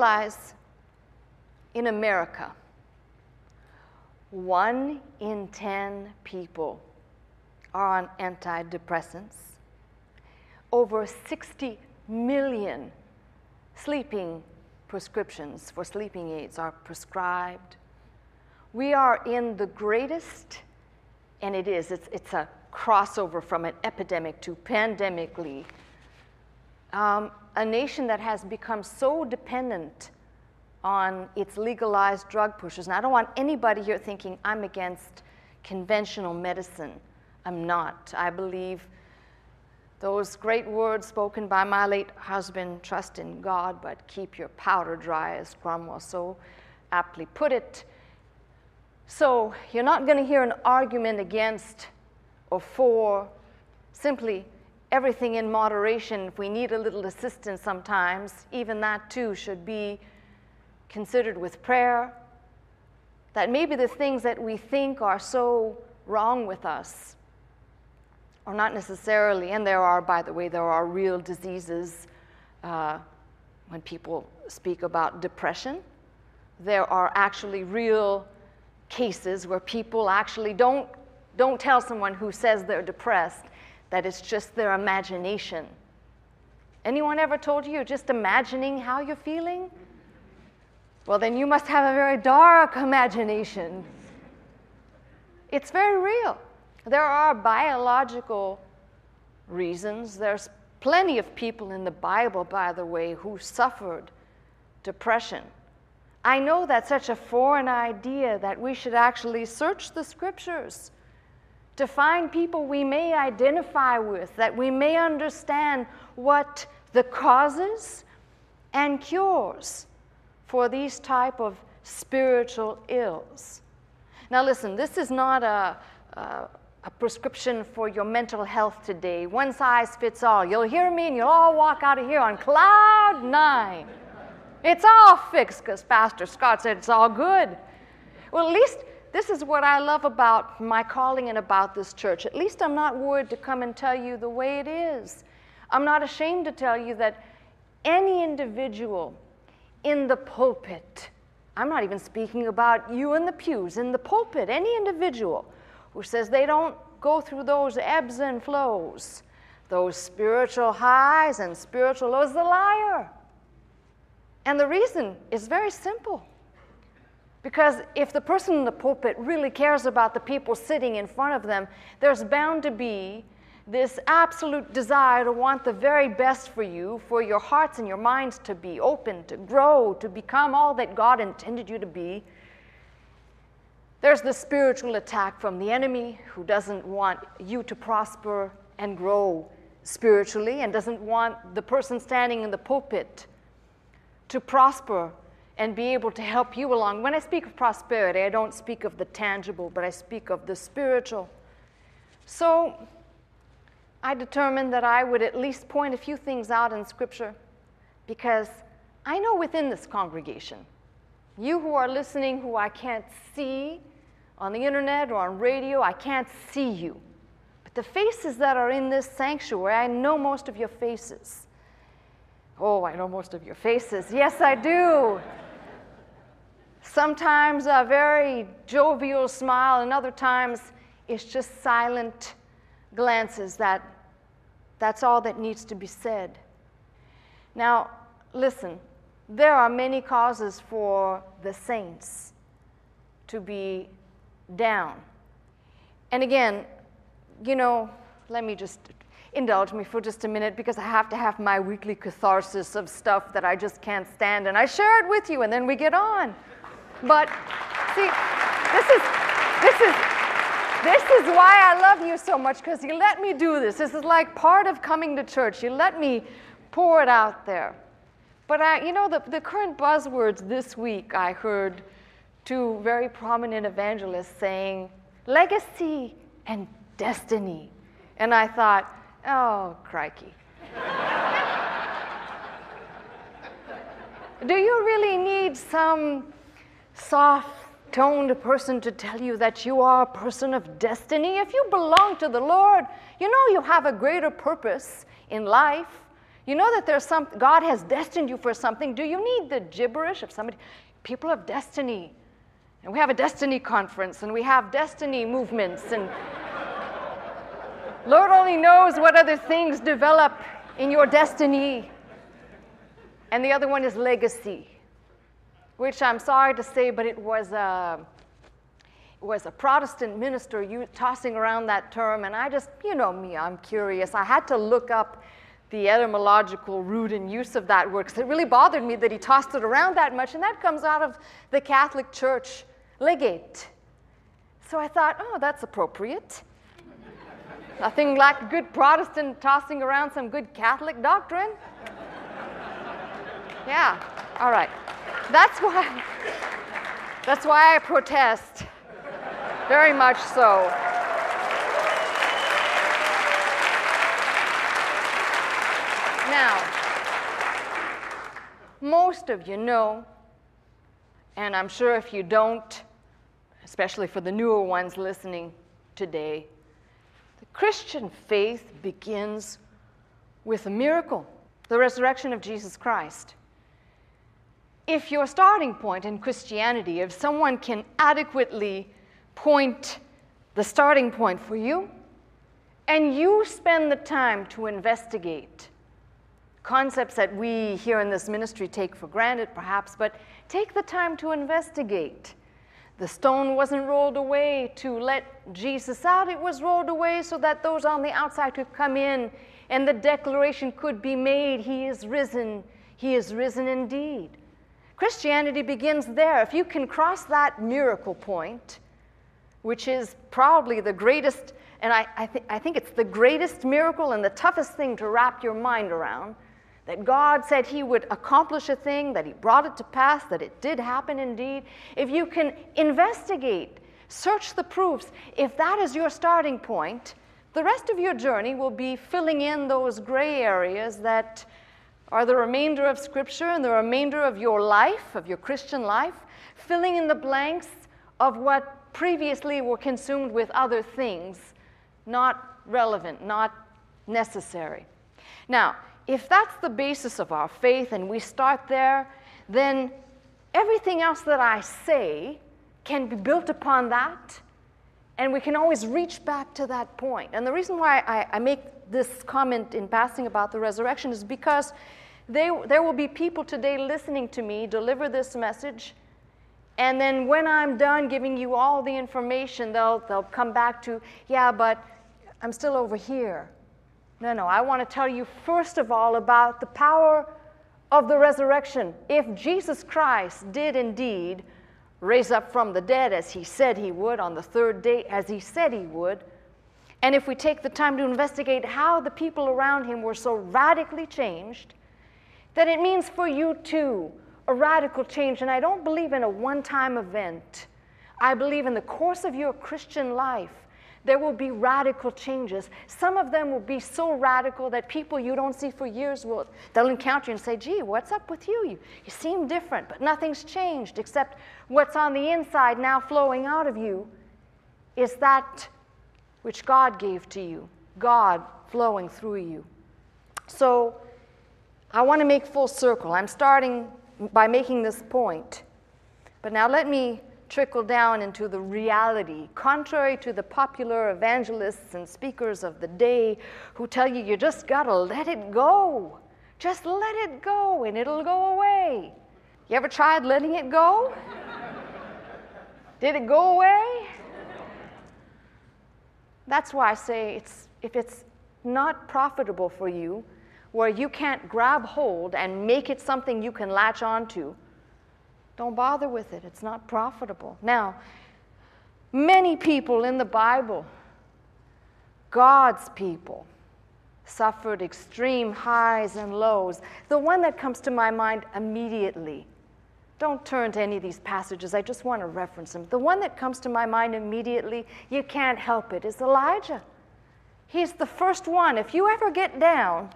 realize in America, one in 10 people are on antidepressants. Over 60 million sleeping prescriptions for sleeping aids are prescribed. We are in the greatest, and it is, it's, it's a crossover from an epidemic to pandemically, um, a nation that has become so dependent on its legalized drug pushers. And I don't want anybody here thinking I'm against conventional medicine. I'm not. I believe those great words spoken by my late husband trust in God, but keep your powder dry, as Cromwell so aptly put it. So you're not going to hear an argument against or for, simply everything in moderation. If we need a little assistance sometimes, even that too should be considered with prayer. That maybe the things that we think are so wrong with us are not necessarily, and there are, by the way, there are real diseases uh, when people speak about depression. There are actually real cases where people actually don't, don't tell someone who says they're depressed that it's just their imagination. Anyone ever told you you're just imagining how you're feeling? Well, then you must have a very dark imagination. It's very real. There are biological reasons. There's plenty of people in the Bible, by the way, who suffered depression. I know that's such a foreign idea that we should actually search the scriptures to find people we may identify with, that we may understand what the causes and cures for these type of spiritual ills. Now listen, this is not a, a a prescription for your mental health today. One size fits all. You'll hear me and you'll all walk out of here on cloud nine. It's all fixed because Pastor Scott said it's all good. Well, at least this is what I love about my calling and about this church. At least I'm not worried to come and tell you the way it is. I'm not ashamed to tell you that any individual in the pulpit, I'm not even speaking about you in the pews, in the pulpit, any individual who says they don't go through those ebbs and flows, those spiritual highs and spiritual lows, the liar. And the reason is very simple. Because if the person in the pulpit really cares about the people sitting in front of them, there's bound to be this absolute desire to want the very best for you, for your hearts and your minds to be open, to grow, to become all that God intended you to be, there's the spiritual attack from the enemy who doesn't want you to prosper and grow spiritually and doesn't want the person standing in the pulpit to prosper and be able to help you along. When I speak of prosperity, I don't speak of the tangible, but I speak of the spiritual. So I determined that I would at least point a few things out in Scripture because I know within this congregation, you who are listening, who I can't see, on the internet or on radio, I can't see you. But the faces that are in this sanctuary, I know most of your faces. Oh, I know most of your faces. Yes, I do. Sometimes a very jovial smile, and other times it's just silent glances that that's all that needs to be said. Now, listen, there are many causes for the saints to be down. And again, you know, let me just indulge me for just a minute because I have to have my weekly catharsis of stuff that I just can't stand, and I share it with you, and then we get on. But see, this is this is this is why I love you so much because you let me do this. This is like part of coming to church. You let me pour it out there. But I, you know, the, the current buzzwords this week I heard two very prominent evangelists saying legacy and destiny. And I thought, oh, crikey. Do you really need some soft toned person to tell you that you are a person of destiny? If you belong to the Lord, you know you have a greater purpose in life. You know that there's some God has destined you for something. Do you need the gibberish of somebody? People of destiny. And we have a destiny conference and we have destiny movements and Lord only knows what other things develop in your destiny. And the other one is legacy, which I'm sorry to say, but it was a, it was a Protestant minister you, tossing around that term, and I just, you know me, I'm curious. I had to look up the etymological root and use of that word because it really bothered me that he tossed it around that much, and that comes out of the Catholic Church legate. So I thought, oh, that's appropriate. Nothing like a good Protestant tossing around some good Catholic doctrine. Yeah, all right. That's why, that's why I protest. Very much so. Now, most of you know, and I'm sure if you don't, especially for the newer ones listening today, the Christian faith begins with a miracle, the resurrection of Jesus Christ. If your starting point in Christianity, if someone can adequately point the starting point for you, and you spend the time to investigate concepts that we here in this ministry take for granted, perhaps, but take the time to investigate. The stone wasn't rolled away to let Jesus out, it was rolled away so that those on the outside could come in and the declaration could be made He is risen, He is risen indeed. Christianity begins there. If you can cross that miracle point, which is probably the greatest, and I, I, th- I think it's the greatest miracle and the toughest thing to wrap your mind around that God said He would accomplish a thing, that He brought it to pass, that it did happen indeed. If you can investigate, search the proofs, if that is your starting point, the rest of your journey will be filling in those gray areas that are the remainder of Scripture and the remainder of your life, of your Christian life, filling in the blanks of what previously were consumed with other things, not relevant, not necessary. Now, if that's the basis of our faith and we start there, then everything else that I say can be built upon that, and we can always reach back to that point. And the reason why I, I make this comment in passing about the resurrection is because they, there will be people today listening to me deliver this message and then when I'm done giving you all the information, they'll, they'll come back to, yeah, but I'm still over here. No, no, I want to tell you first of all about the power of the resurrection. If Jesus Christ did indeed raise up from the dead as he said he would on the third day, as he said he would, and if we take the time to investigate how the people around him were so radically changed, then it means for you too a radical change. And I don't believe in a one time event. I believe in the course of your Christian life, there will be radical changes. Some of them will be so radical that people you don't see for years will they'll encounter you and say, "Gee, what's up with you? You, you seem different, but nothing's changed except what's on the inside now flowing out of you is that which God gave to you, God flowing through you." So, I want to make full circle. I'm starting by making this point. But now let me trickle down into the reality, contrary to the popular evangelists and speakers of the day who tell you you just got to let it go. Just let it go and it'll go away. You ever tried letting it go? Did it go away? That's why I say it's, if it's not profitable for you, where you can't grab hold and make it something you can latch onto, don't bother with it. It's not profitable. Now, many people in the Bible, God's people, suffered extreme highs and lows. The one that comes to my mind immediately, don't turn to any of these passages, I just want to reference them. The one that comes to my mind immediately, you can't help it, is Elijah. He's the first one. If you ever get down,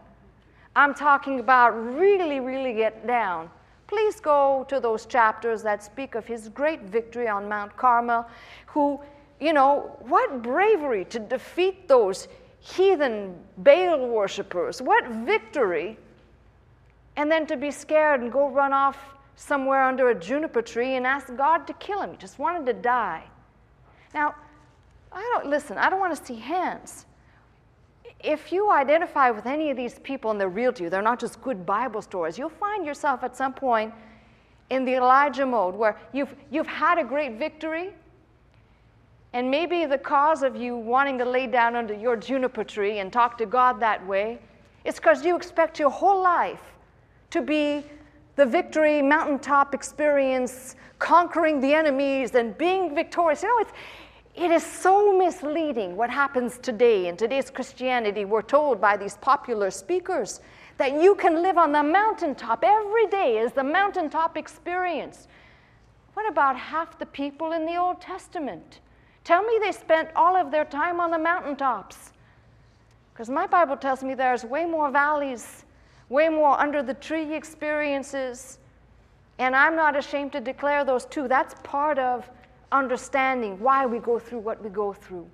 I'm talking about really, really get down. Please go to those chapters that speak of his great victory on Mount Carmel, who, you know, what bravery to defeat those heathen Baal worshippers. What victory and then to be scared and go run off somewhere under a juniper tree and ask God to kill him. He just wanted to die. Now, I don't listen, I don't want to see hands. If you identify with any of these people and they're real to you, they're not just good Bible stories, you'll find yourself at some point in the Elijah mode where you've, you've had a great victory, and maybe the cause of you wanting to lay down under your juniper tree and talk to God that way is because you expect your whole life to be the victory mountaintop experience, conquering the enemies and being victorious. You know, it's, it is so misleading what happens today in today's Christianity. We're told by these popular speakers that you can live on the mountaintop. Every day is the mountaintop experience. What about half the people in the Old Testament? Tell me they spent all of their time on the mountaintops. Because my Bible tells me there's way more valleys, way more under the tree experiences. And I'm not ashamed to declare those too. That's part of understanding why we go through what we go through.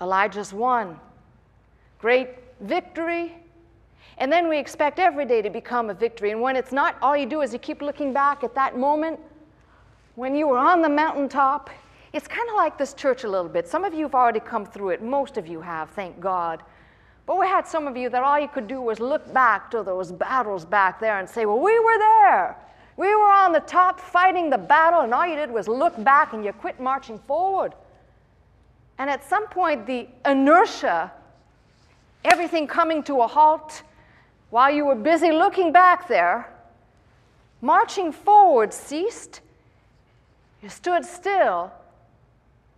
Elijah's won. Great victory. And then we expect every day to become a victory. And when it's not, all you do is you keep looking back at that moment when you were on the mountaintop. It's kind of like this church a little bit. Some of you have already come through it. Most of you have, thank God. But we had some of you that all you could do was look back to those battles back there and say, Well, we were there. We were on the top fighting the battle, and all you did was look back and you quit marching forward. And at some point, the inertia, everything coming to a halt, while you were busy looking back there, marching forward ceased. You stood still,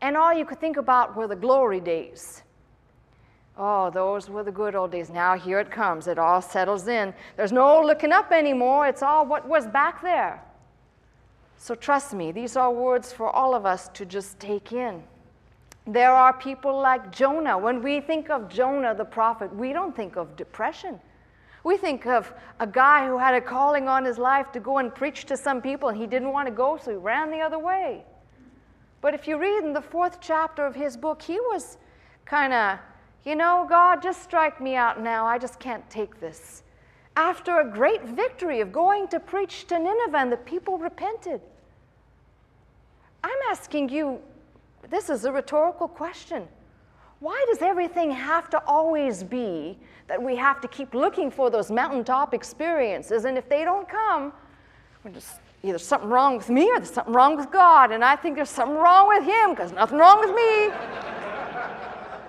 and all you could think about were the glory days. Oh, those were the good old days. Now here it comes. It all settles in. There's no looking up anymore. It's all what was back there. So trust me, these are words for all of us to just take in. There are people like Jonah. When we think of Jonah the prophet, we don't think of depression. We think of a guy who had a calling on his life to go and preach to some people and he didn't want to go, so he ran the other way. But if you read in the fourth chapter of his book, he was kind of you know, God, just strike me out now. I just can't take this. After a great victory of going to preach to Nineveh, and the people repented. I'm asking you, this is a rhetorical question. Why does everything have to always be that we have to keep looking for those mountaintop experiences? And if they don't come, we're just either something wrong with me or there's something wrong with God. And I think there's something wrong with Him because nothing wrong with me.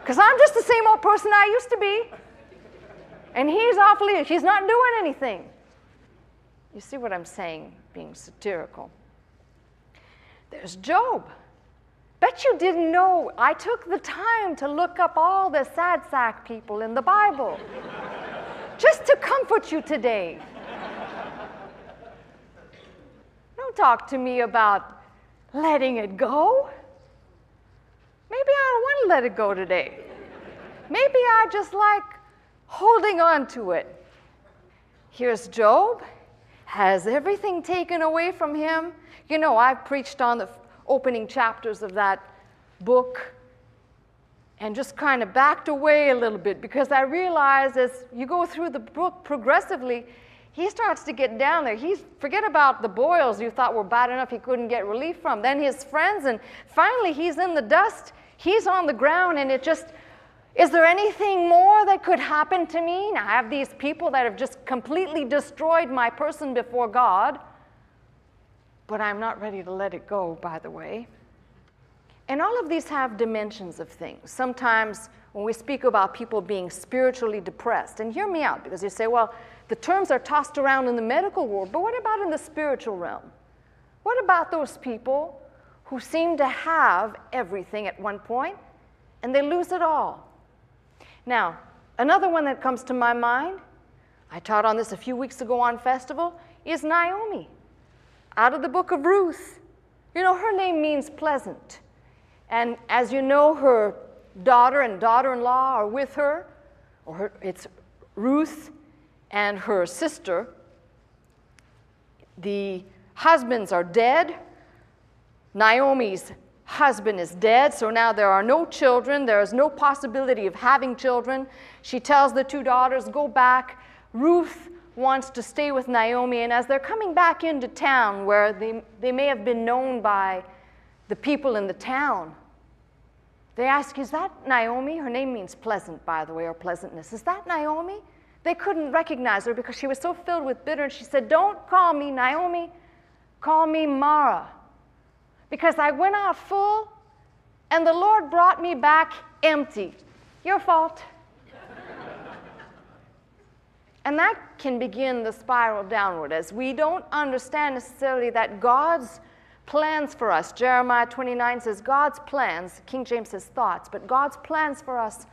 Because I'm just the same old person I used to be. And he's awfully, he's not doing anything. You see what I'm saying, being satirical. There's Job. Bet you didn't know I took the time to look up all the sad sack people in the Bible just to comfort you today. Don't talk to me about letting it go. Maybe I don't want to let it go today. Maybe I just like holding on to it. Here's Job, has everything taken away from him. You know, I've preached on the opening chapters of that book and just kind of backed away a little bit because I realized as you go through the book progressively, he starts to get down there. He's forget about the boils you thought were bad enough he couldn't get relief from. Then his friends, and finally he's in the dust. He's on the ground, and it just is there anything more that could happen to me? Now, I have these people that have just completely destroyed my person before God, but I'm not ready to let it go, by the way. And all of these have dimensions of things. Sometimes when we speak about people being spiritually depressed, and hear me out because you say, well, the terms are tossed around in the medical world, but what about in the spiritual realm? What about those people who seem to have everything at one point and they lose it all? Now, another one that comes to my mind, I taught on this a few weeks ago on festival, is Naomi out of the book of Ruth. You know, her name means pleasant. And as you know, her daughter and daughter in law are with her, or her, it's Ruth and her sister. The husbands are dead. Naomi's husband is dead, so now there are no children. There is no possibility of having children. She tells the two daughters, Go back. Ruth wants to stay with Naomi, and as they're coming back into town where they, they may have been known by the people in the town, they ask, Is that Naomi? Her name means pleasant, by the way, or pleasantness. Is that Naomi? They couldn't recognize her because she was so filled with bitterness. She said, Don't call me Naomi, call me Mara. Because I went out full and the Lord brought me back empty. Your fault. and that can begin the spiral downward as we don't understand necessarily that God's plans for us. Jeremiah 29 says, God's plans, King James says thoughts, but God's plans for us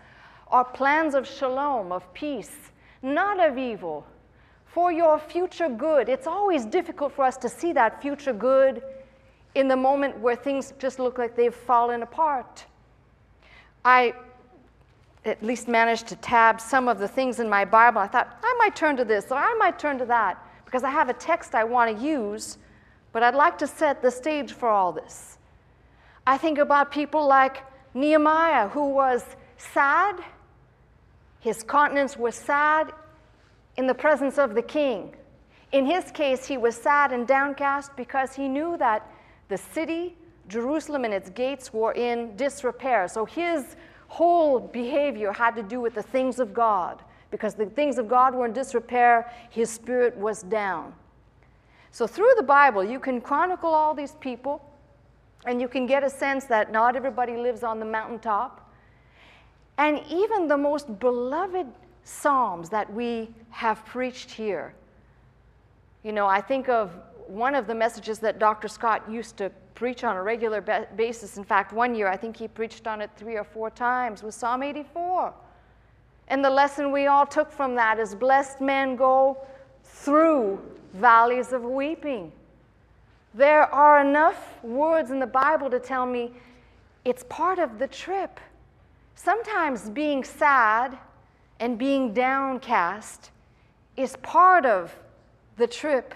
are plans of shalom, of peace, not of evil, for your future good. It's always difficult for us to see that future good in the moment where things just look like they've fallen apart. I at least managed to tab some of the things in my Bible. I thought, I might turn to this or I might turn to that because I have a text I want to use but I'd like to set the stage for all this. I think about people like Nehemiah, who was sad. His countenance was sad in the presence of the king. In his case, he was sad and downcast because he knew that the city, Jerusalem, and its gates were in disrepair. So his whole behavior had to do with the things of God. Because the things of God were in disrepair, his spirit was down. So, through the Bible, you can chronicle all these people, and you can get a sense that not everybody lives on the mountaintop. And even the most beloved Psalms that we have preached here. You know, I think of one of the messages that Dr. Scott used to preach on a regular basis. In fact, one year I think he preached on it three or four times was Psalm 84. And the lesson we all took from that is blessed men go through valleys of weeping. There are enough words in the Bible to tell me it's part of the trip. Sometimes being sad and being downcast is part of the trip.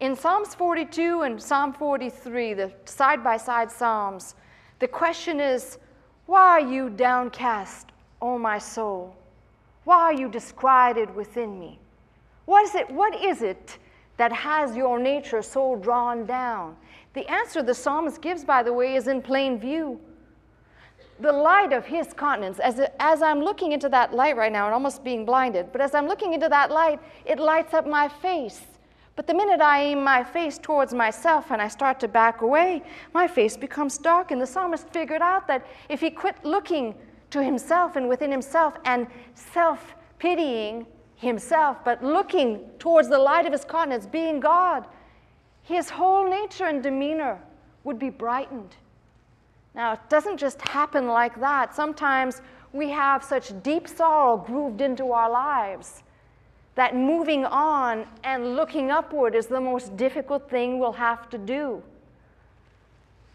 In Psalms 42 and Psalm 43, the side by side Psalms, the question is, Why are you downcast, O my soul? Why are you disquieted within me? What is it, what is it that has your nature so drawn down? The answer the psalmist gives, by the way, is in plain view. The light of his countenance, as, as I'm looking into that light right now and almost being blinded, but as I'm looking into that light, it lights up my face. But the minute I aim my face towards myself and I start to back away, my face becomes dark. And the psalmist figured out that if he quit looking to himself and within himself and self pitying himself, but looking towards the light of his countenance, being God, his whole nature and demeanor would be brightened. Now, it doesn't just happen like that. Sometimes we have such deep sorrow grooved into our lives that moving on and looking upward is the most difficult thing we'll have to do.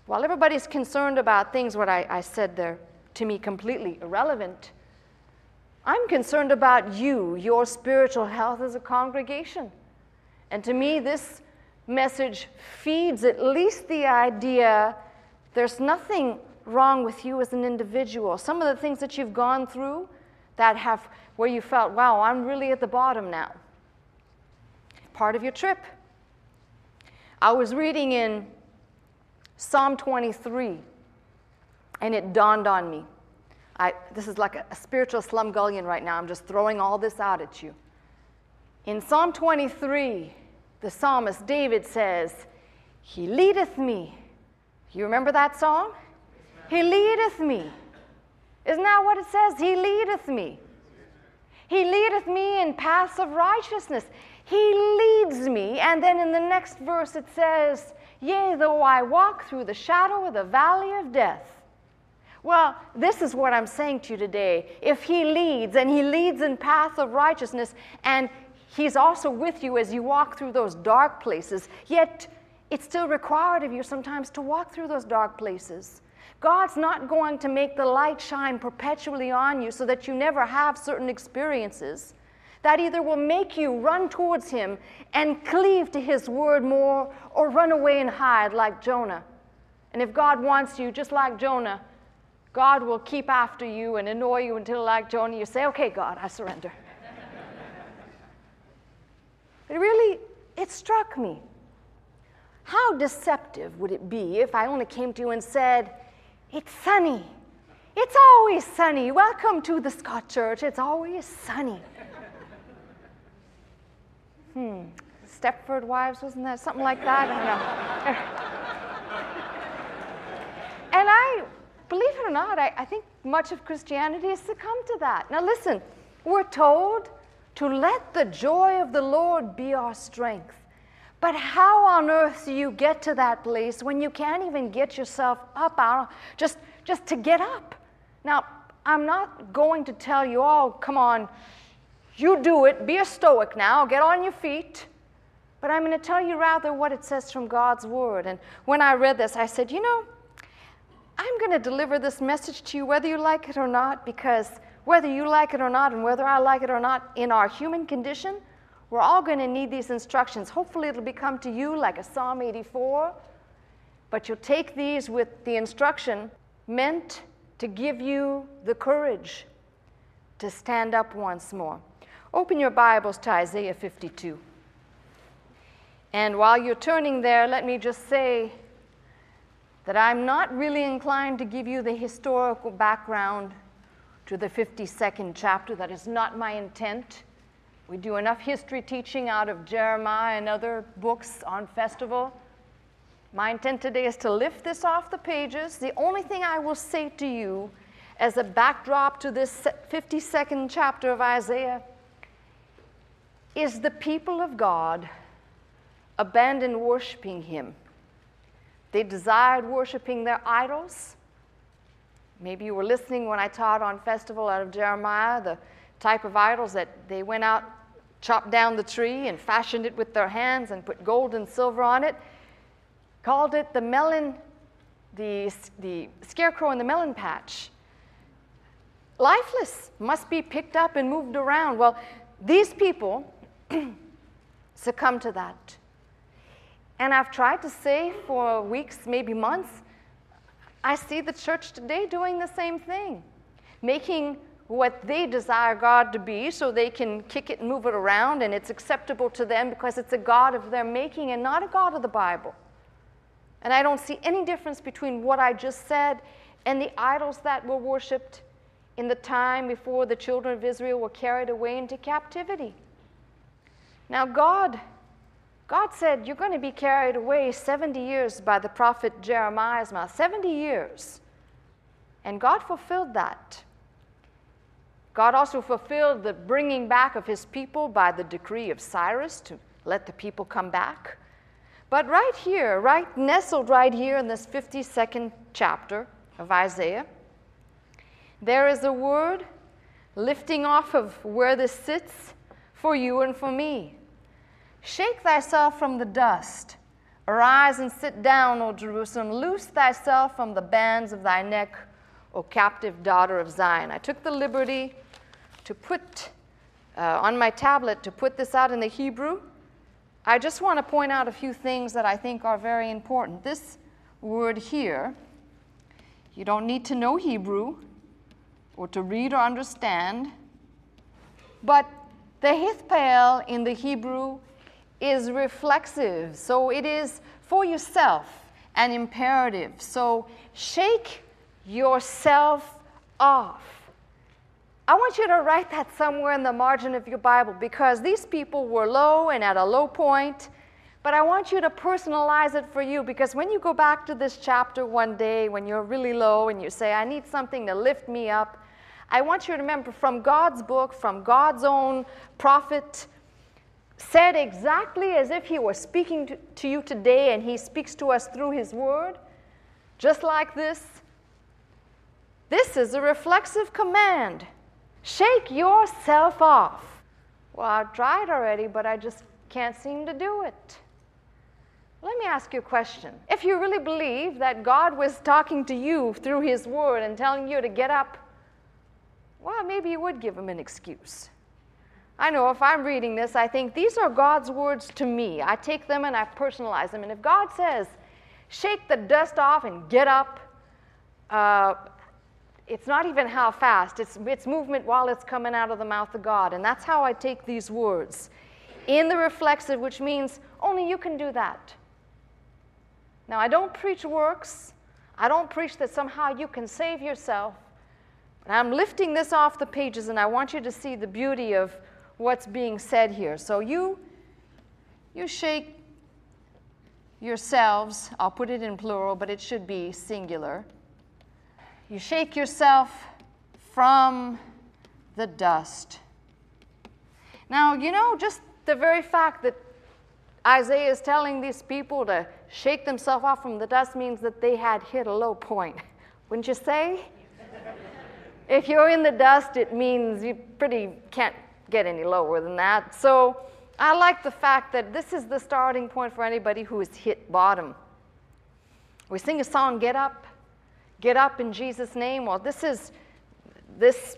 While everybody's concerned about things, what I, I said there to me completely irrelevant, I'm concerned about you, your spiritual health as a congregation. And to me, this message feeds at least the idea there's nothing wrong with you as an individual. Some of the things that you've gone through that have, where you felt, wow, I'm really at the bottom now. Part of your trip. I was reading in Psalm 23, and it dawned on me. I, this is like a, a spiritual slumgullion right now. I'm just throwing all this out at you. In Psalm 23, the psalmist David says, He leadeth me. You remember that song? He leadeth me. Isn't that what it says? He leadeth me. He leadeth me in paths of righteousness. He leads me. And then in the next verse it says, Yea, though I walk through the shadow of the valley of death, well, this is what I'm saying to you today. If He leads, and He leads in path of righteousness, and He's also with you as you walk through those dark places, yet it's still required of you sometimes to walk through those dark places. God's not going to make the light shine perpetually on you so that you never have certain experiences. That either will make you run towards Him and cleave to His word more, or run away and hide like Jonah. And if God wants you, just like Jonah, God will keep after you and annoy you until, like Jonah, you say, Okay, God, I surrender. It really, it struck me. How deceptive would it be if I only came to you and said, It's sunny. It's always sunny. Welcome to the Scott Church. It's always sunny. hmm. Stepford Wives, wasn't that something like that? I don't know. and I, believe it or not, I, I think much of Christianity has succumbed to that. Now, listen, we're told to let the joy of the Lord be our strength. But how on earth do you get to that place when you can't even get yourself up out just just to get up? Now, I'm not going to tell you, oh, come on, you do it, be a stoic now, get on your feet. But I'm going to tell you rather what it says from God's word. And when I read this, I said, you know, I'm going to deliver this message to you whether you like it or not, because whether you like it or not, and whether I like it or not, in our human condition, we're all going to need these instructions. Hopefully, it'll become to you like a Psalm 84, but you'll take these with the instruction meant to give you the courage to stand up once more. Open your Bibles to Isaiah 52. And while you're turning there, let me just say that I'm not really inclined to give you the historical background to the 52nd chapter. That is not my intent. We do enough history teaching out of Jeremiah and other books on festival. My intent today is to lift this off the pages. The only thing I will say to you as a backdrop to this 52nd chapter of Isaiah is the people of God abandoned worshiping Him. They desired worshiping their idols. Maybe you were listening when I taught on festival out of Jeremiah, the type of idols that they went out chopped down the tree and fashioned it with their hands and put gold and silver on it, called it the melon, the, the scarecrow in the melon patch. Lifeless, must be picked up and moved around. Well, these people succumb to that. And I've tried to say for weeks, maybe months, I see the church today doing the same thing, making what they desire God to be so they can kick it and move it around and it's acceptable to them because it's a God of their making and not a God of the Bible. And I don't see any difference between what I just said and the idols that were worshiped in the time before the children of Israel were carried away into captivity. Now, God, God said, You're going to be carried away 70 years by the prophet Jeremiah's mouth. 70 years. And God fulfilled that. God also fulfilled the bringing back of his people by the decree of Cyrus to let the people come back. But right here, right nestled right here in this 52nd chapter of Isaiah, there is a word lifting off of where this sits for you and for me. Shake thyself from the dust. Arise and sit down, O Jerusalem. Loose thyself from the bands of thy neck, O captive daughter of Zion. I took the liberty to put uh, on my tablet to put this out in the Hebrew, I just want to point out a few things that I think are very important. This word here, you don't need to know Hebrew or to read or understand, but the hithpael in the Hebrew is reflexive, so it is for yourself an imperative. So shake yourself off. I want you to write that somewhere in the margin of your Bible because these people were low and at a low point. But I want you to personalize it for you because when you go back to this chapter one day when you're really low and you say, I need something to lift me up, I want you to remember from God's book, from God's own prophet, said exactly as if he was speaking to, to you today and he speaks to us through his word, just like this. This is a reflexive command. Shake yourself off. Well, I've tried already, but I just can't seem to do it. Let me ask you a question. If you really believe that God was talking to you through His Word and telling you to get up, well, maybe you would give Him an excuse. I know if I'm reading this, I think these are God's words to me. I take them and I personalize them. And if God says, shake the dust off and get up, uh, it's not even how fast, it's, it's movement while it's coming out of the mouth of God. And that's how I take these words. in the reflexive, which means only you can do that. Now, I don't preach works. I don't preach that somehow you can save yourself. But I'm lifting this off the pages, and I want you to see the beauty of what's being said here. So you, you shake yourselves. I'll put it in plural, but it should be singular. You shake yourself from the dust. Now, you know, just the very fact that Isaiah is telling these people to shake themselves off from the dust means that they had hit a low point. Wouldn't you say? if you're in the dust, it means you pretty can't get any lower than that. So I like the fact that this is the starting point for anybody who has hit bottom. We sing a song, Get Up, Get Up in Jesus' name. Well, this is this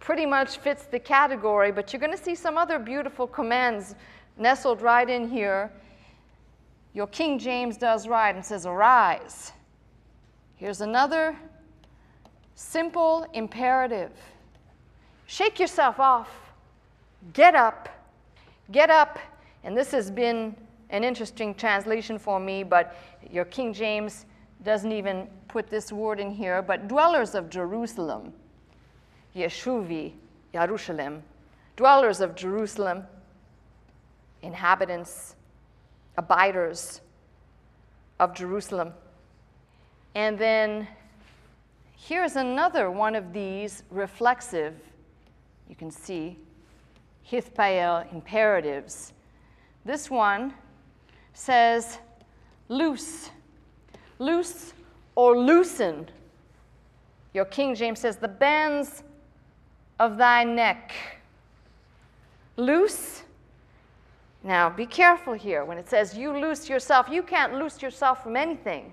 pretty much fits the category, but you're going to see some other beautiful commands nestled right in here. Your King James does right and says, Arise. Here's another simple imperative shake yourself off, get up, get up. And this has been an interesting translation for me, but your King James doesn't even put this word in here, but dwellers of Jerusalem, Yeshuvi, Jerusalem, dwellers of Jerusalem, inhabitants, abiders of Jerusalem. And then here's another one of these reflexive, you can see, Hithpael imperatives. This one says, loose, loose or loosen. Your King James says, the bands of thy neck. Loose now, be careful here. When it says you loose yourself, you can't loose yourself from anything.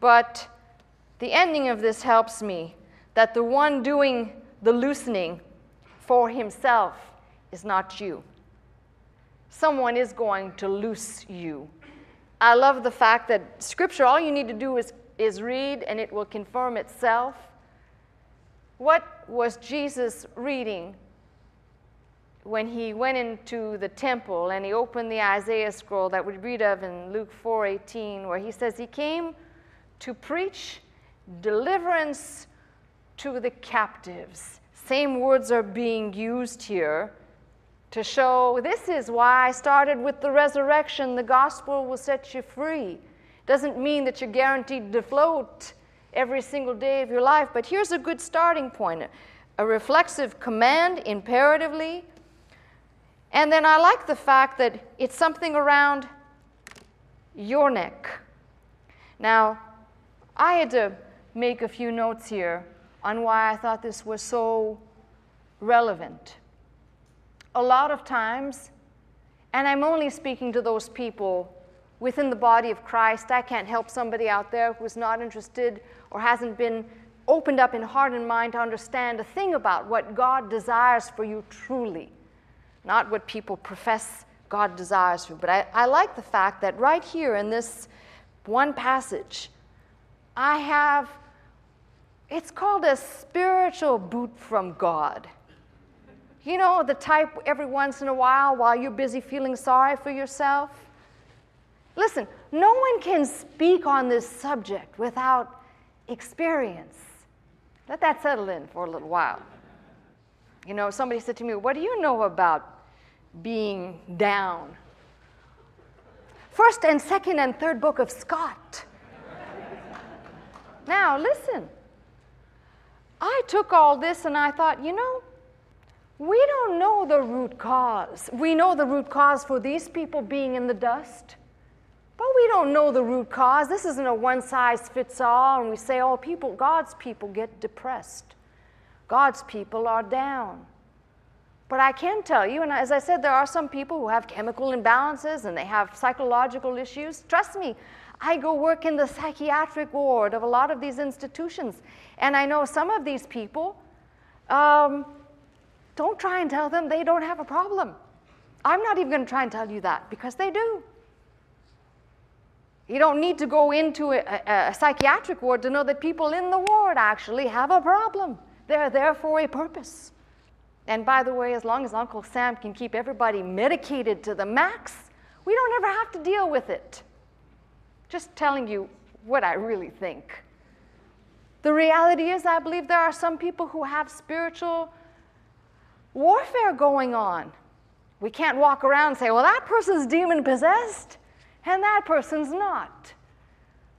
But the ending of this helps me that the one doing the loosening for himself is not you. Someone is going to loose you. I love the fact that Scripture, all you need to do is, is read and it will confirm itself. What was Jesus reading when he went into the temple and he opened the Isaiah scroll that we read of in Luke 4:18 where he says he came to preach deliverance to the captives. Same words are being used here to show this is why I started with the resurrection. The gospel will set you free. Doesn't mean that you're guaranteed to float every single day of your life, but here's a good starting point a reflexive command imperatively and then I like the fact that it's something around your neck. Now, I had to make a few notes here on why I thought this was so relevant. A lot of times, and I'm only speaking to those people within the body of Christ, I can't help somebody out there who's not interested or hasn't been opened up in heart and mind to understand a thing about what God desires for you truly not what people profess God desires for. But I, I like the fact that right here in this one passage, I have, it's called a spiritual boot from God. You know, the type every once in a while while you're busy feeling sorry for yourself. Listen, no one can speak on this subject without experience. Let that settle in for a little while. You know, somebody said to me, What do you know about being down. First and second and third book of Scott. now, listen. I took all this and I thought, you know, we don't know the root cause. We know the root cause for these people being in the dust, but we don't know the root cause. This isn't a one size fits all, and we say, oh, people, God's people get depressed. God's people are down. But I can tell you, and as I said, there are some people who have chemical imbalances and they have psychological issues. Trust me, I go work in the psychiatric ward of a lot of these institutions, and I know some of these people. Um, don't try and tell them they don't have a problem. I'm not even going to try and tell you that because they do. You don't need to go into a, a, a, psychiatric ward to know that people in the ward actually have a problem. They're there for a purpose. And by the way, as long as Uncle Sam can keep everybody medicated to the max, we don't ever have to deal with it. Just telling you what I really think. The reality is, I believe there are some people who have spiritual warfare going on. We can't walk around and say, well, that person's demon possessed and that person's not.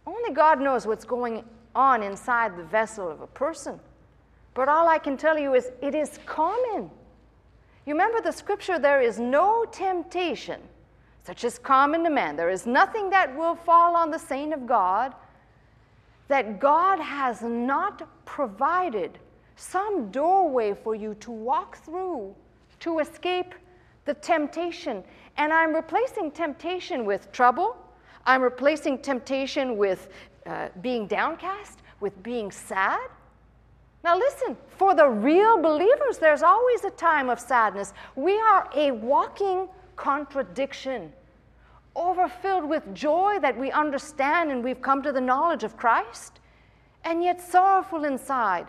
Only God knows what's going on inside the vessel of a person. But all I can tell you is it is common. You remember the scripture there is no temptation such as common to man. There is nothing that will fall on the saint of God that God has not provided some doorway for you to walk through to escape the temptation. And I'm replacing temptation with trouble. I'm replacing temptation with uh, being downcast, with being sad. Now, listen, for the real believers, there's always a time of sadness. We are a walking contradiction, overfilled with joy that we understand and we've come to the knowledge of Christ, and yet sorrowful inside.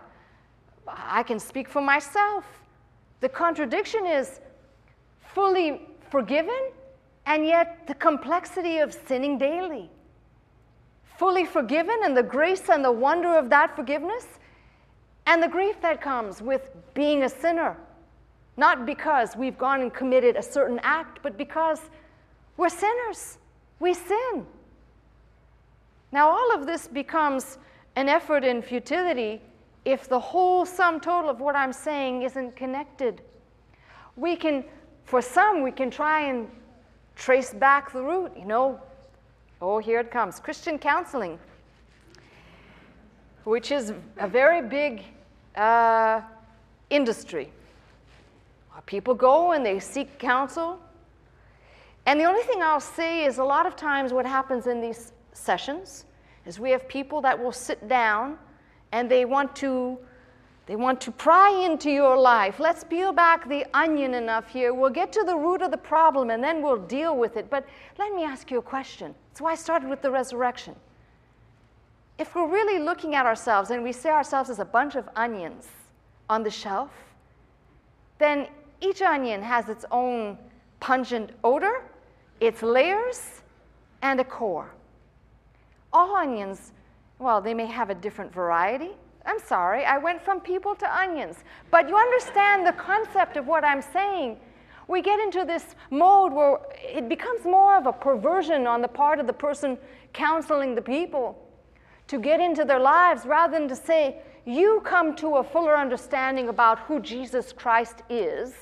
I can speak for myself. The contradiction is fully forgiven, and yet the complexity of sinning daily. Fully forgiven, and the grace and the wonder of that forgiveness, and the grief that comes with being a sinner. Not because we've gone and committed a certain act, but because we're sinners. We sin. Now, all of this becomes an effort in futility if the whole sum total of what I'm saying isn't connected. We can, for some, we can try and trace back the root. You know, oh, here it comes Christian counseling, which is a very big uh, industry. People go and they seek counsel. And the only thing I'll say is a lot of times what happens in these sessions is we have people that will sit down and they want to they want to pry into your life. Let's peel back the onion enough here. We'll get to the root of the problem and then we'll deal with it. But let me ask you a question. That's why I started with the resurrection. If we're really looking at ourselves and we see ourselves as a bunch of onions on the shelf, then each onion has its own pungent odor, its layers, and a core. All onions, well, they may have a different variety. I'm sorry, I went from people to onions. But you understand the concept of what I'm saying. We get into this mode where it becomes more of a perversion on the part of the person counseling the people to get into their lives rather than to say, You come to a fuller understanding about who Jesus Christ is.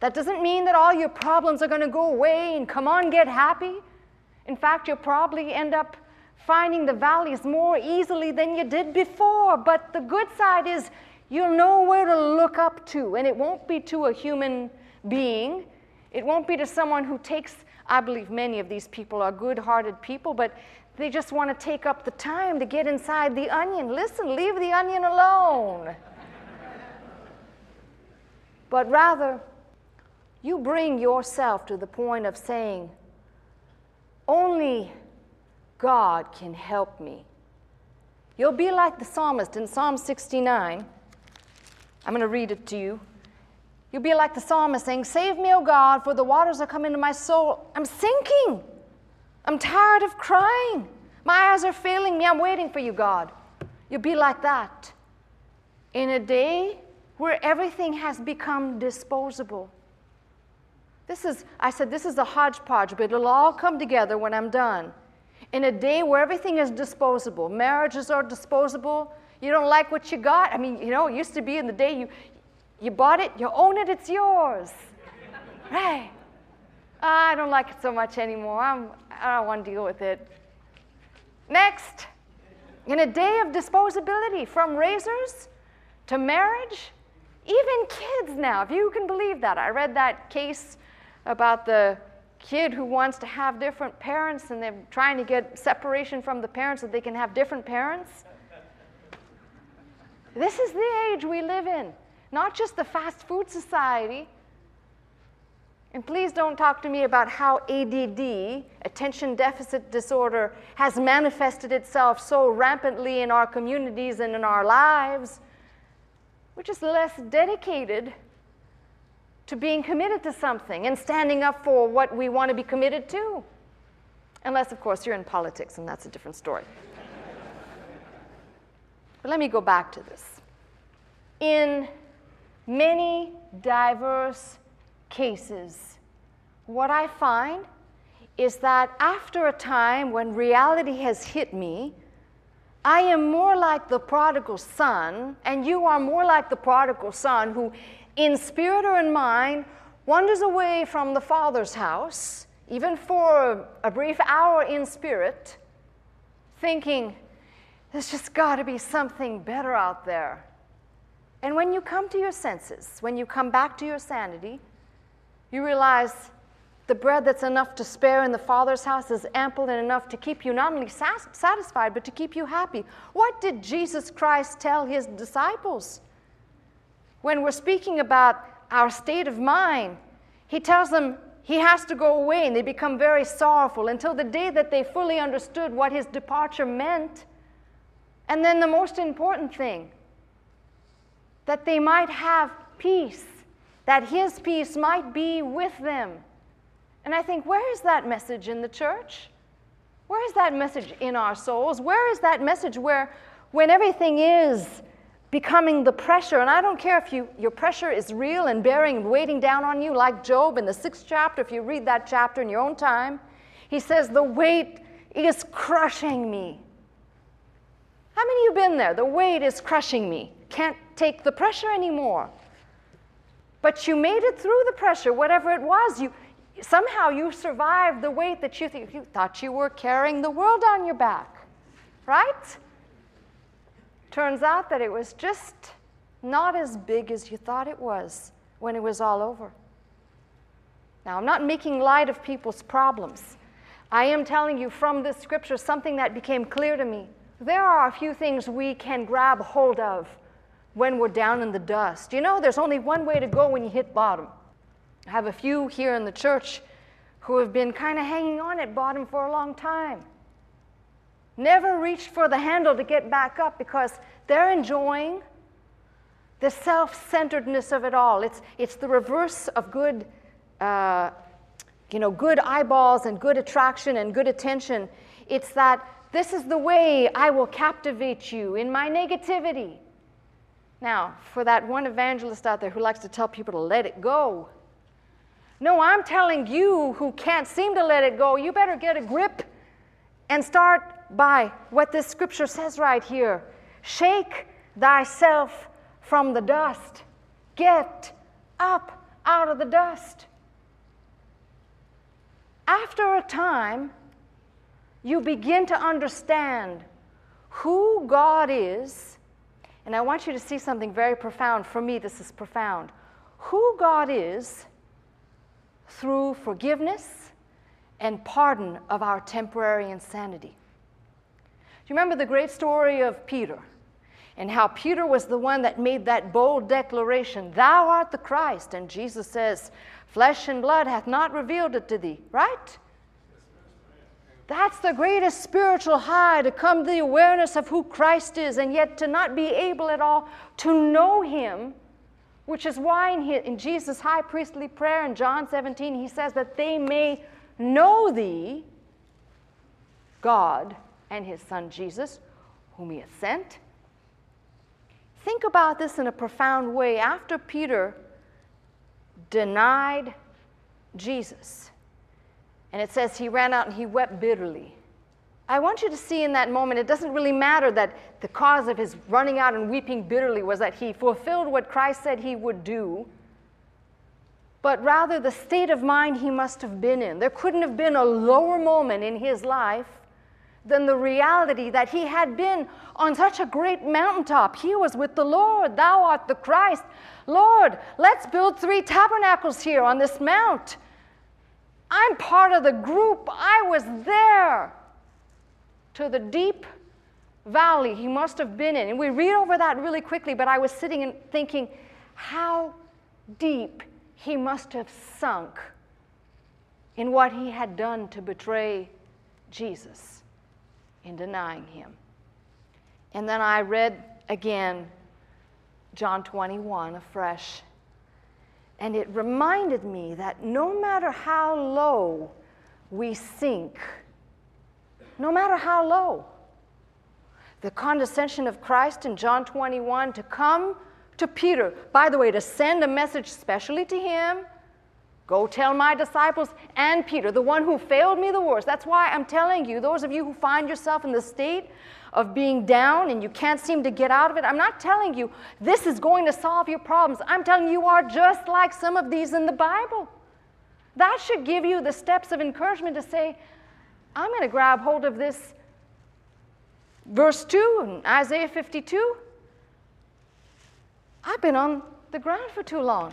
That doesn't mean that all your problems are going to go away and come on, get happy. In fact, you'll probably end up finding the valleys more easily than you did before. But the good side is you'll know where to look up to, and it won't be to a human being. It won't be to someone who takes, I believe many of these people are good hearted people, but they just want to take up the time to get inside the onion. Listen, leave the onion alone. but rather, you bring yourself to the point of saying, only God can help me. You'll be like the psalmist in Psalm 69. I'm going to read it to you. You'll be like the psalmist saying, Save me, O God, for the waters are coming to my soul. I'm sinking. I'm tired of crying. My eyes are failing me. I'm waiting for you, God. You'll be like that. In a day where everything has become disposable. This is, I said, this is a hodgepodge, but it'll all come together when I'm done in a day where everything is disposable, marriages are disposable, you don't like what you got. I mean, you know, it used to be in the day you, you bought it, you own it, it's yours. right. I don't like it so much anymore. I'm, I don't want to deal with it. Next, in a day of disposability, from razors to marriage, even kids now, if you can believe that. I read that case about the kid who wants to have different parents and they're trying to get separation from the parents so they can have different parents. This is the age we live in, not just the fast food society. And please don't talk to me about how ADD, attention deficit disorder, has manifested itself so rampantly in our communities and in our lives. We're just less dedicated to being committed to something and standing up for what we want to be committed to. Unless, of course, you're in politics, and that's a different story. but let me go back to this. In many diverse cases, what I find is that after a time when reality has hit me, I am more like the prodigal son, and you are more like the prodigal son who, in spirit or in mind, wanders away from the father's house, even for a brief hour in spirit, thinking, there's just got to be something better out there. And when you come to your senses, when you come back to your sanity, you realize the bread that's enough to spare in the Father's house is ample and enough to keep you not only satisfied, but to keep you happy. What did Jesus Christ tell his disciples? When we're speaking about our state of mind, he tells them he has to go away and they become very sorrowful until the day that they fully understood what his departure meant. And then the most important thing, that they might have peace, that his peace might be with them. And I think, where is that message in the church? Where is that message in our souls? Where is that message where, when everything is becoming the pressure, and I don't care if you, your pressure is real and bearing and weighting down on you, like Job in the sixth chapter, if you read that chapter in your own time, he says, The weight is crushing me. How many of you been there? The weight is crushing me. Can't take the pressure anymore. But you made it through the pressure, whatever it was. You, somehow you survived the weight that you, th- you thought you were carrying the world on your back, right? Turns out that it was just not as big as you thought it was when it was all over. Now, I'm not making light of people's problems. I am telling you from this scripture something that became clear to me. There are a few things we can grab hold of when we're down in the dust. You know, there's only one way to go when you hit bottom. I have a few here in the church who have been kind of hanging on at bottom for a long time. Never reached for the handle to get back up because they're enjoying the self centeredness of it all. It's, it's the reverse of good, uh, you know, good eyeballs and good attraction and good attention. It's that this is the way I will captivate you in my negativity. Now, for that one evangelist out there who likes to tell people to let it go, no, I'm telling you who can't seem to let it go, you better get a grip and start by what this scripture says right here shake thyself from the dust, get up out of the dust. After a time, you begin to understand who God is. And I want you to see something very profound. For me, this is profound. Who God is through forgiveness and pardon of our temporary insanity. Do you remember the great story of Peter and how Peter was the one that made that bold declaration, Thou art the Christ? And Jesus says, Flesh and blood hath not revealed it to thee, right? That's the greatest spiritual high to come to the awareness of who Christ is and yet to not be able at all to know Him which is why in, his, in Jesus' high priestly prayer in John 17, he says that they may know thee, God, and his son Jesus, whom he has sent. Think about this in a profound way. After Peter denied Jesus, and it says he ran out and he wept bitterly. I want you to see in that moment, it doesn't really matter that the cause of his running out and weeping bitterly was that he fulfilled what Christ said he would do, but rather the state of mind he must have been in. There couldn't have been a lower moment in his life than the reality that he had been on such a great mountaintop. He was with the Lord. Thou art the Christ. Lord, let's build three tabernacles here on this mount. I'm part of the group. I was there to the deep valley he must have been in. And we read over that really quickly, but I was sitting and thinking how deep he must have sunk in what he had done to betray Jesus in denying him. And then I read again John 21 afresh. And it reminded me that no matter how low we sink, no matter how low, the condescension of Christ in John 21 to come to Peter, by the way, to send a message specially to him. Go tell my disciples and Peter, the one who failed me the worst. That's why I'm telling you, those of you who find yourself in the state of being down and you can't seem to get out of it, I'm not telling you this is going to solve your problems. I'm telling you, you are just like some of these in the Bible. That should give you the steps of encouragement to say, I'm going to grab hold of this verse 2 in Isaiah 52. I've been on the ground for too long.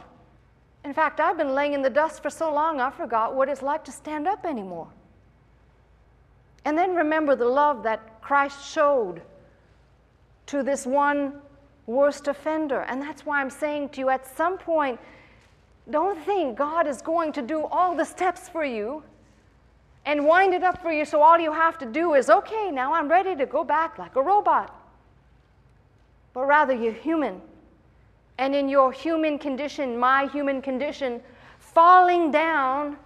In fact, I've been laying in the dust for so long, I forgot what it's like to stand up anymore. And then remember the love that Christ showed to this one worst offender. And that's why I'm saying to you at some point, don't think God is going to do all the steps for you and wind it up for you so all you have to do is, okay, now I'm ready to go back like a robot. But rather, you're human. And in your human condition, my human condition, falling down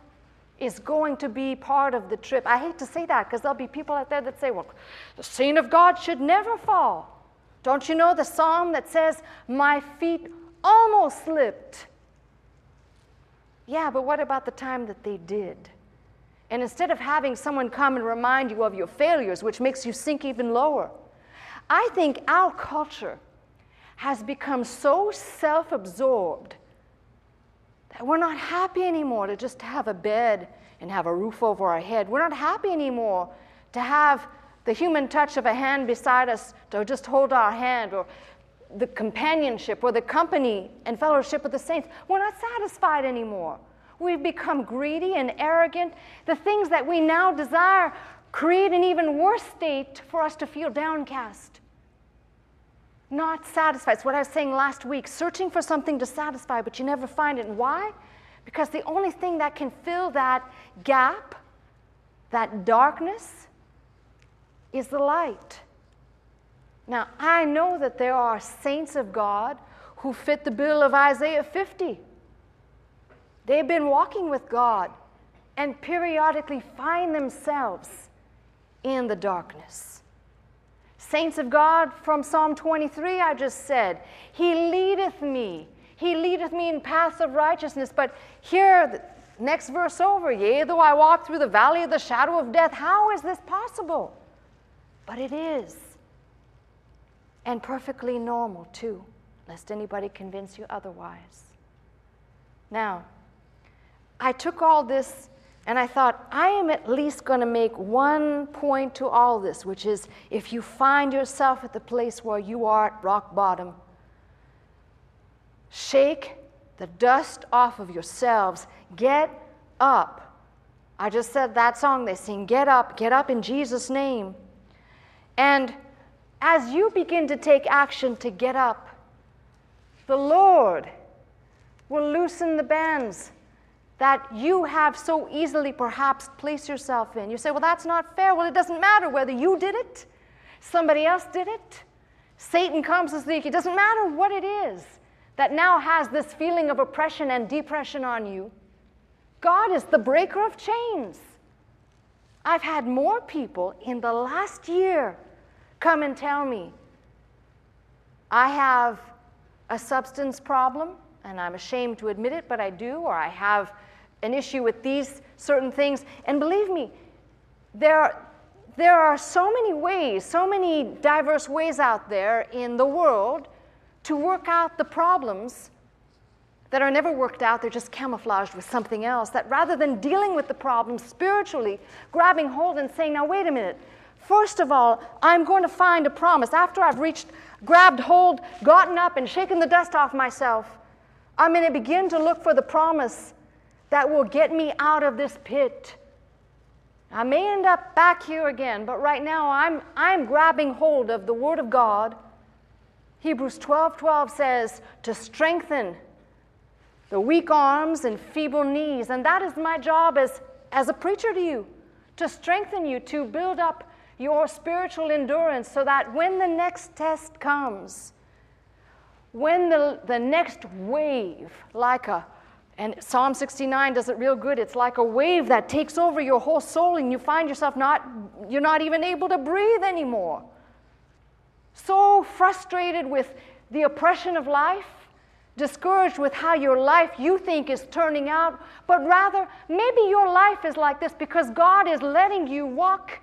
is going to be part of the trip. I hate to say that because there'll be people out there that say, well, the saint of God should never fall. Don't you know the psalm that says, My feet almost slipped? Yeah, but what about the time that they did? And instead of having someone come and remind you of your failures, which makes you sink even lower, I think our culture has become so self absorbed that we're not happy anymore to just have a bed and have a roof over our head. We're not happy anymore to have the human touch of a hand beside us to just hold our hand or the companionship or the company and fellowship of the saints. We're not satisfied anymore. We've become greedy and arrogant. The things that we now desire create an even worse state for us to feel downcast not satisfied. It's what I was saying last week searching for something to satisfy, but you never find it. And why? Because the only thing that can fill that gap, that darkness, is the light. Now, I know that there are saints of God who fit the bill of Isaiah 50. They've been walking with God and periodically find themselves in the darkness. Saints of God, from Psalm 23, I just said, He leadeth me. He leadeth me in paths of righteousness. But here, next verse over, yea, though I walk through the valley of the shadow of death, how is this possible? But it is. And perfectly normal, too, lest anybody convince you otherwise. Now, I took all this and I thought, I am at least going to make one point to all this, which is if you find yourself at the place where you are at rock bottom, shake the dust off of yourselves. Get up. I just said that song they sing Get up, get up in Jesus' name. And as you begin to take action to get up, the Lord will loosen the bands that you have so easily perhaps placed yourself in. You say, well, that's not fair. Well, it doesn't matter whether you did it, somebody else did it. Satan comes this week. It doesn't matter what it is that now has this feeling of oppression and depression on you. God is the breaker of chains. I've had more people in the last year come and tell me, I have a substance problem, and I'm ashamed to admit it, but I do, or I have an issue with these certain things. And believe me, there are, there are so many ways, so many diverse ways out there in the world to work out the problems that are never worked out, they're just camouflaged with something else. That rather than dealing with the problem spiritually, grabbing hold and saying, now wait a minute, first of all, I'm going to find a promise. After I've reached, grabbed hold, gotten up, and shaken the dust off myself, I'm going to begin to look for the promise that will get me out of this pit. I may end up back here again, but right now I'm, I'm grabbing hold of the Word of God. Hebrews 12 12 says, to strengthen the weak arms and feeble knees. And that is my job as, as a preacher to you, to strengthen you, to build up your spiritual endurance so that when the next test comes, when the, the next wave, like a And Psalm 69 does it real good. It's like a wave that takes over your whole soul, and you find yourself not, you're not even able to breathe anymore. So frustrated with the oppression of life, discouraged with how your life you think is turning out, but rather, maybe your life is like this because God is letting you walk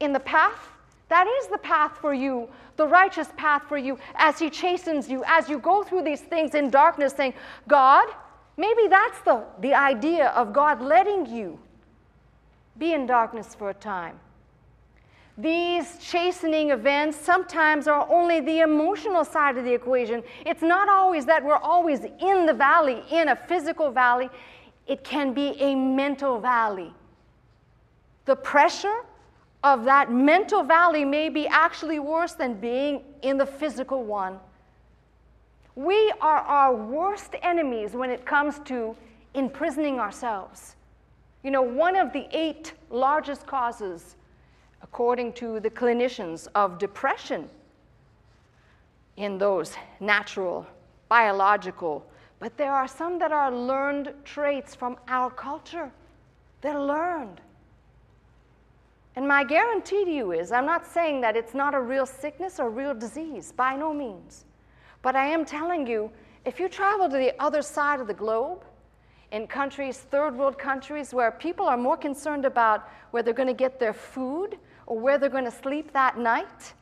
in the path. That is the path for you, the righteous path for you, as He chastens you, as you go through these things in darkness, saying, God, Maybe that's the, the idea of God letting you be in darkness for a time. These chastening events sometimes are only the emotional side of the equation. It's not always that we're always in the valley, in a physical valley. It can be a mental valley. The pressure of that mental valley may be actually worse than being in the physical one. We are our worst enemies when it comes to imprisoning ourselves. You know, one of the eight largest causes, according to the clinicians, of depression in those natural, biological, but there are some that are learned traits from our culture. They're learned. And my guarantee to you is I'm not saying that it's not a real sickness or real disease, by no means. But I am telling you, if you travel to the other side of the globe, in countries, third world countries, where people are more concerned about where they're going to get their food or where they're going to sleep that night,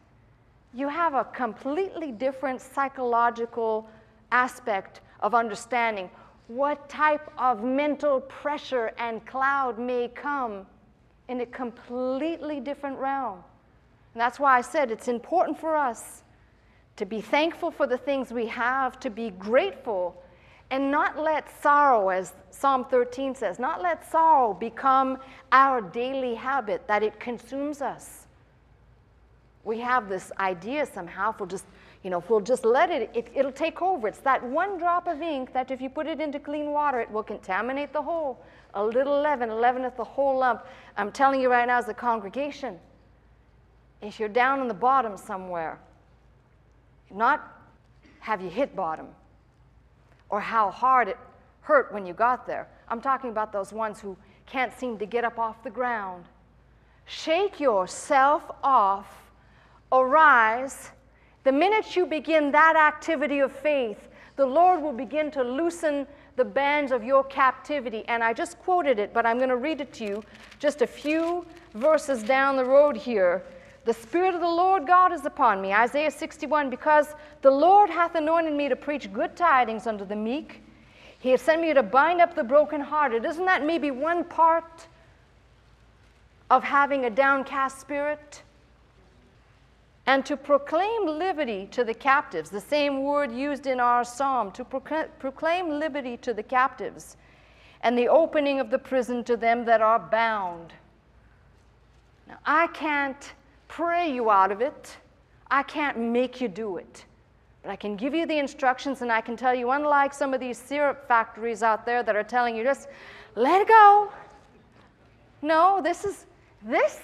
you have a completely different psychological aspect of understanding what type of mental pressure and cloud may come in a completely different realm. And that's why I said it's important for us to be thankful for the things we have, to be grateful, and not let sorrow, as Psalm 13 says, not let sorrow become our daily habit, that it consumes us. We have this idea somehow, if we'll just, you know, if we'll just let it, it, it'll take over. It's that one drop of ink that if you put it into clean water, it will contaminate the whole. A little leaven, leaveneth the whole lump. I'm telling you right now, as a congregation, if you're down in the bottom somewhere, not have you hit bottom or how hard it hurt when you got there. I'm talking about those ones who can't seem to get up off the ground. Shake yourself off, arise. The minute you begin that activity of faith, the Lord will begin to loosen the bands of your captivity. And I just quoted it, but I'm going to read it to you just a few verses down the road here. The Spirit of the Lord God is upon me. Isaiah 61, because the Lord hath anointed me to preach good tidings unto the meek. He has sent me to bind up the brokenhearted. Isn't that maybe one part of having a downcast spirit? And to proclaim liberty to the captives, the same word used in our psalm, to proclaim liberty to the captives, and the opening of the prison to them that are bound. Now, I can't pray you out of it. I can't make you do it. But I can give you the instructions and I can tell you, unlike some of these syrup factories out there that are telling you just let it go. No, this is this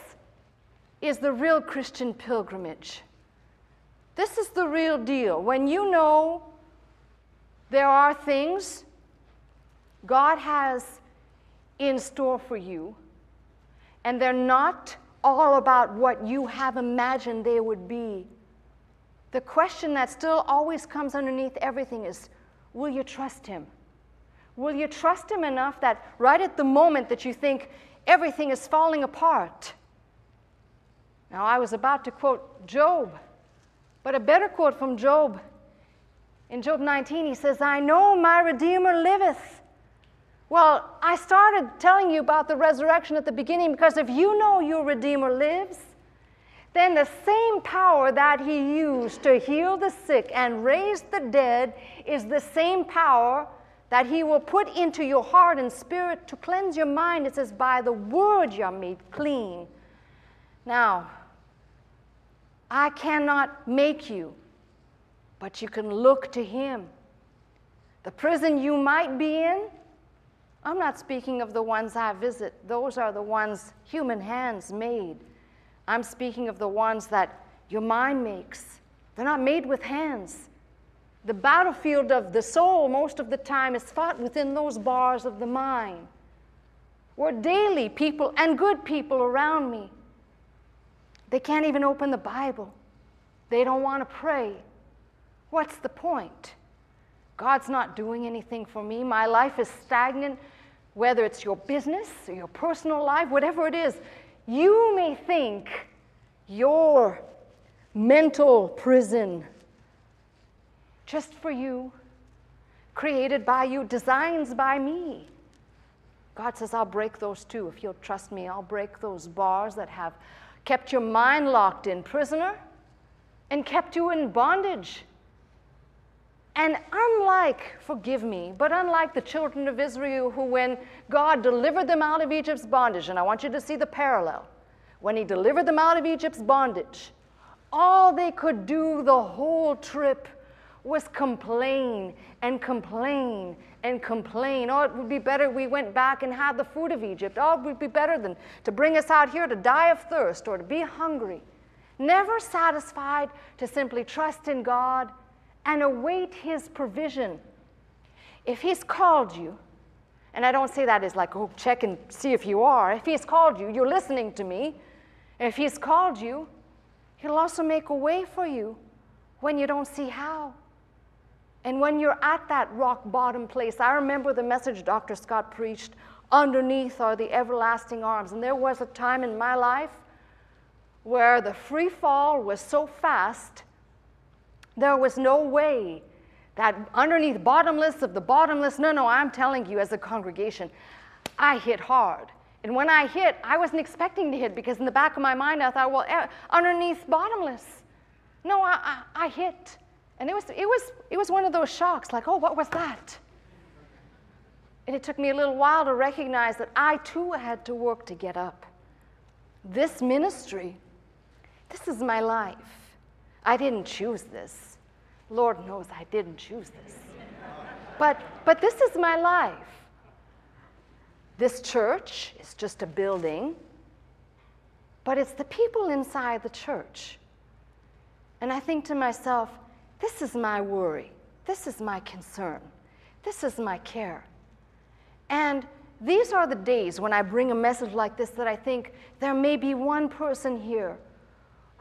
is the real Christian pilgrimage. This is the real deal. When you know there are things God has in store for you, and they're not all about what you have imagined they would be. The question that still always comes underneath everything is will you trust him? Will you trust him enough that right at the moment that you think everything is falling apart? Now, I was about to quote Job, but a better quote from Job. In Job 19, he says, I know my Redeemer liveth. Well, I started telling you about the resurrection at the beginning because if you know your Redeemer lives, then the same power that he used to heal the sick and raise the dead is the same power that he will put into your heart and spirit to cleanse your mind. It says, by the word you are made clean. Now, I cannot make you, but you can look to him. The prison you might be in, I'm not speaking of the ones I visit, those are the ones human hands made. I'm speaking of the ones that your mind makes. They're not made with hands, The battlefield of the soul, most of the time, is fought within those bars of the mind. Where daily people and good people around me, they can't even open the Bible. They don't want to pray. What's the point? God's not doing anything for me. My life is stagnant, whether it's your business or your personal life, whatever it is. You may think your mental prison just for you, created by you, designs by me. God says, I'll break those too. If you'll trust me, I'll break those bars that have kept your mind locked in prisoner and kept you in bondage. And unlike, forgive me, but unlike the children of Israel who, when God delivered them out of Egypt's bondage, and I want you to see the parallel, when He delivered them out of Egypt's bondage, all they could do the whole trip was complain and complain and complain. Oh, it would be better we went back and had the food of Egypt. Oh, it would be better than to bring us out here to die of thirst or to be hungry. Never satisfied to simply trust in God and await His provision. If He's called you, and I don't say that as like, oh, check and see if you are. If He's called you, you're listening to me. If He's called you, He'll also make a way for you when you don't see how. And when you're at that rock bottom place, I remember the message Dr. Scott preached underneath are the everlasting arms. And there was a time in my life where the free fall was so fast, there was no way that underneath bottomless of the bottomless, no, no, I'm telling you as a congregation, I hit hard. And when I hit, I wasn't expecting to hit because in the back of my mind I thought, well, eh, underneath bottomless. No, I, I, I hit. And it was, it, was, it was one of those shocks, like, oh, what was that? And it took me a little while to recognize that I too had to work to get up. This ministry, this is my life. I didn't choose this. Lord knows I didn't choose this. But, but this is my life. This church is just a building, but it's the people inside the church. And I think to myself, this is my worry. This is my concern. This is my care. And these are the days when I bring a message like this that I think there may be one person here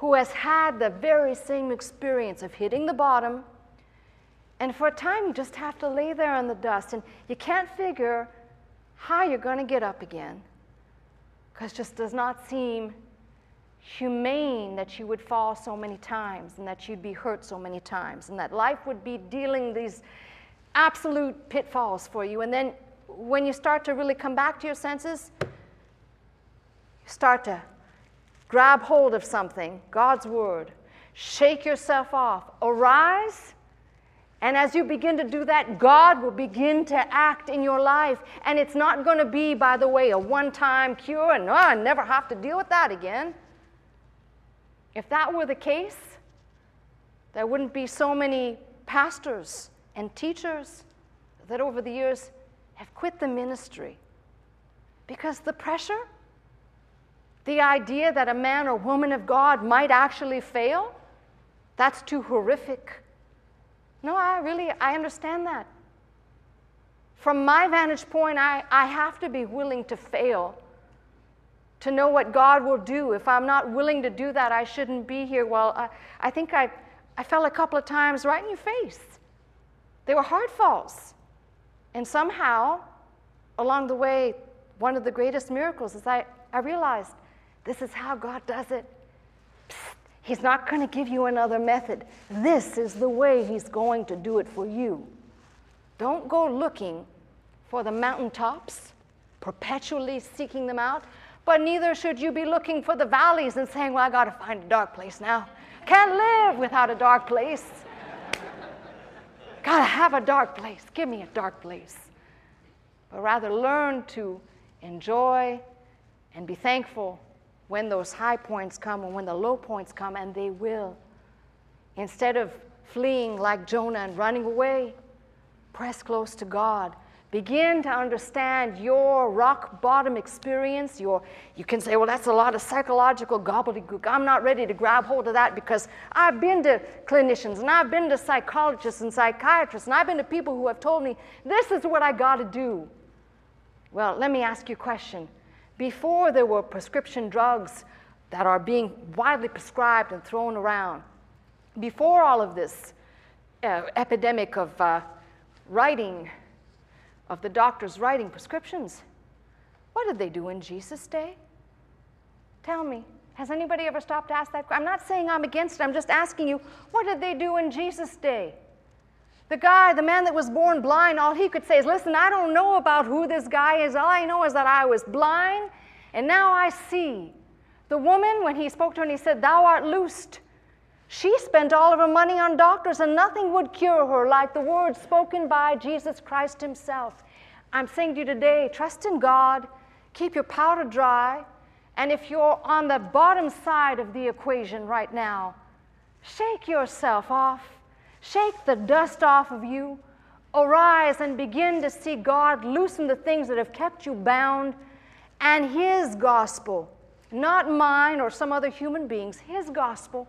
who has had the very same experience of hitting the bottom. And for a time, you just have to lay there in the dust, and you can't figure how you're going to get up again because just does not seem humane that you would fall so many times and that you'd be hurt so many times and that life would be dealing these absolute pitfalls for you. And then when you start to really come back to your senses, you start to grab hold of something, God's word, shake yourself off, arise. And as you begin to do that, God will begin to act in your life. And it's not going to be, by the way, a one time cure and oh, I never have to deal with that again. If that were the case, there wouldn't be so many pastors and teachers that over the years have quit the ministry. Because the pressure, the idea that a man or woman of God might actually fail, that's too horrific. No, I really, I understand that. From my vantage point, I, I have to be willing to fail to know what God will do. If I'm not willing to do that, I shouldn't be here. Well, I, I think I, I fell a couple of times right in your face. They were hard falls. And somehow, along the way, one of the greatest miracles is I, I realized this is how God does it. Psst, he's not going to give you another method. This is the way He's going to do it for you. Don't go looking for the mountaintops, perpetually seeking them out. But neither should you be looking for the valleys and saying, Well, I got to find a dark place now. Can't live without a dark place. got to have a dark place. Give me a dark place. But rather learn to enjoy and be thankful when those high points come and when the low points come, and they will. Instead of fleeing like Jonah and running away, press close to God begin to understand your rock bottom experience, your, you can say, well, that's a lot of psychological gobbledygook. I'm not ready to grab hold of that because I've been to clinicians and I've been to psychologists and psychiatrists and I've been to people who have told me, this is what I got to do. Well, let me ask you a question. Before there were prescription drugs that are being widely prescribed and thrown around, before all of this uh, epidemic of uh, writing, of the doctors writing prescriptions. What did they do in Jesus' day? Tell me. Has anybody ever stopped to ask that? I'm not saying I'm against it. I'm just asking you, what did they do in Jesus' day? The guy, the man that was born blind, all he could say is, Listen, I don't know about who this guy is. All I know is that I was blind and now I see. The woman, when he spoke to her and he said, Thou art loosed, she spent all of her money on doctors and nothing would cure her like the words spoken by Jesus Christ Himself. I'm saying to you today trust in God, keep your powder dry, and if you're on the bottom side of the equation right now, shake yourself off, shake the dust off of you, arise and begin to see God loosen the things that have kept you bound, and His gospel, not mine or some other human beings, His gospel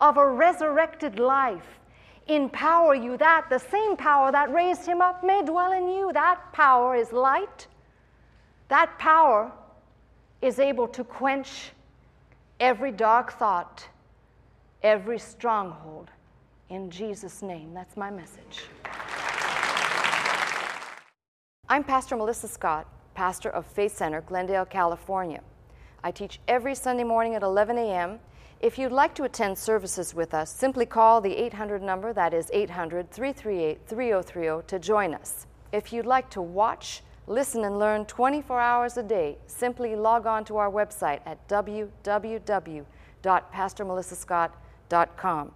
of a resurrected life empower you that the same power that raised him up may dwell in you. That power is light. That power is able to quench every dark thought, every stronghold. In Jesus' name, that's my message. I'm Pastor Melissa Scott, pastor of Faith Center, Glendale, California. I teach every Sunday morning at 11 a.m if you'd like to attend services with us, simply call the 800 number, that is 800 338 3030, to join us. If you'd like to watch, listen, and learn 24 hours a day, simply log on to our website at www.pastormelissascott.com.